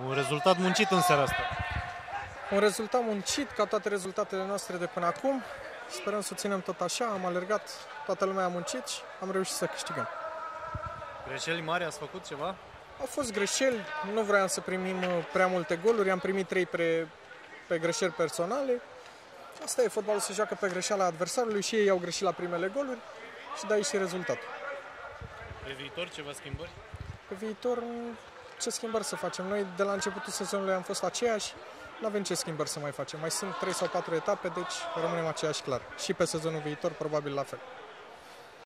Un rezultat muncit în seara asta. Un rezultat muncit, ca toate rezultatele noastre de până acum. Sperăm să ținem tot așa, am alergat, toată lumea a muncit și am reușit să câștigăm. Greșeli mari ați făcut ceva? Au fost greșeli, nu vreau să primim uh, prea multe goluri, am primit trei pe, pe greșeli personale. Asta e, fotbalul se joacă pe greșeala adversarului și ei au greșit la primele goluri și de aici și rezultatul. Pe viitor ceva schimbări? Pe viitor, ce schimbări să facem? Noi de la începutul sezonului am fost aceiași, nu avem ce schimbări să mai facem. Mai sunt 3 sau 4 etape, deci rămânem aceiași clar. Și pe sezonul viitor, probabil la fel.